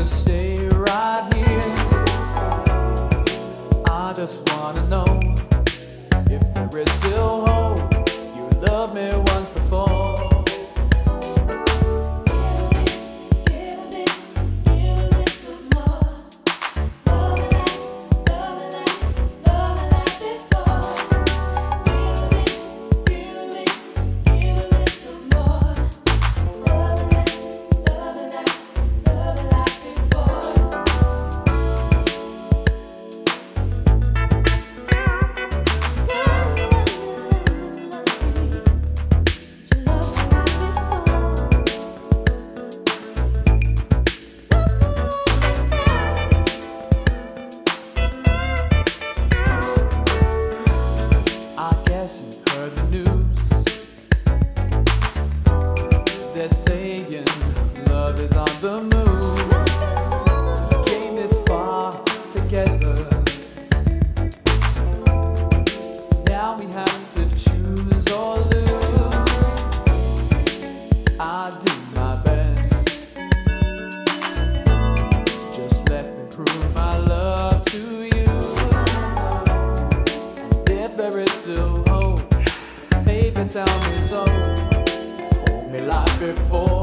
to stay right here. I just wanna know. You heard the news, they're saying love is on the move. Tell me so. Hold me like before.